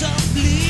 softly.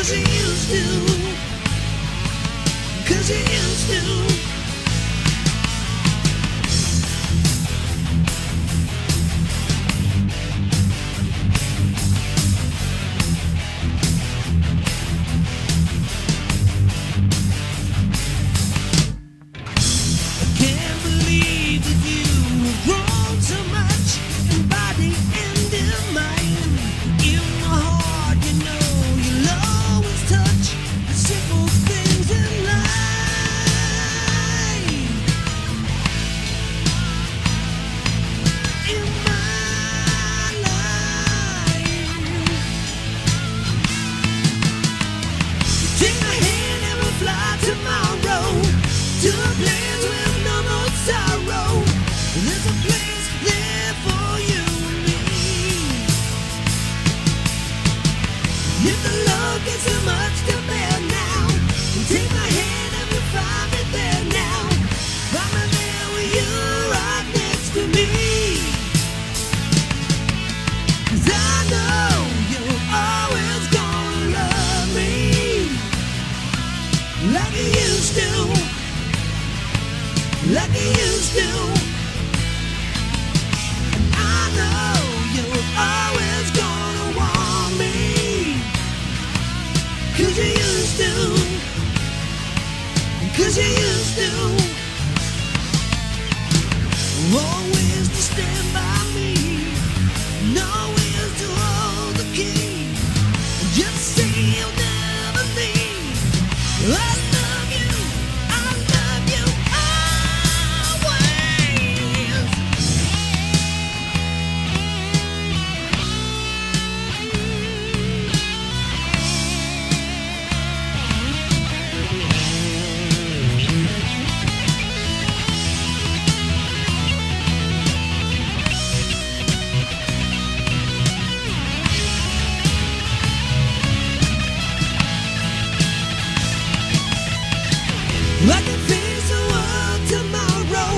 Cause he used to Cause you used to like you used to. And I know you're always gonna want. Cause you used to. Cause you used to. Oh, I can face the world tomorrow.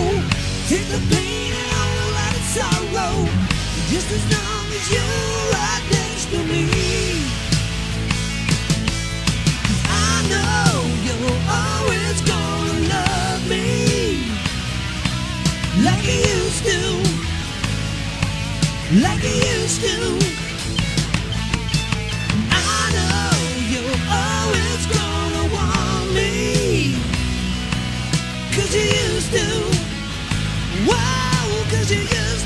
Take the pain and all the sorrow. Just as long as you are next to me. I know you're always love me. Like you used to. Like